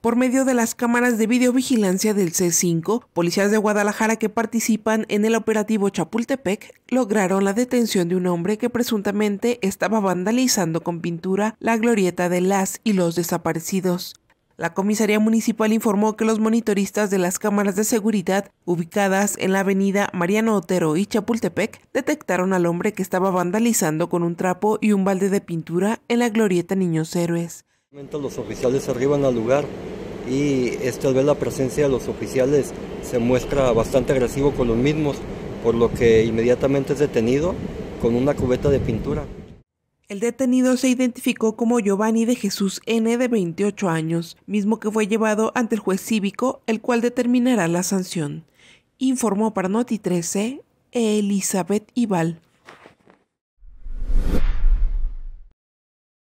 Por medio de las cámaras de videovigilancia del C5, policías de Guadalajara que participan en el operativo Chapultepec lograron la detención de un hombre que presuntamente estaba vandalizando con pintura la glorieta de las y los desaparecidos. La comisaría municipal informó que los monitoristas de las cámaras de seguridad ubicadas en la avenida Mariano Otero y Chapultepec detectaron al hombre que estaba vandalizando con un trapo y un balde de pintura en la glorieta Niños Héroes. Los oficiales arriban al lugar y al ver la presencia de los oficiales se muestra bastante agresivo con los mismos, por lo que inmediatamente es detenido con una cubeta de pintura. El detenido se identificó como Giovanni de Jesús N de 28 años, mismo que fue llevado ante el juez cívico, el cual determinará la sanción. Informó para Noti 13 Elizabeth Ibal.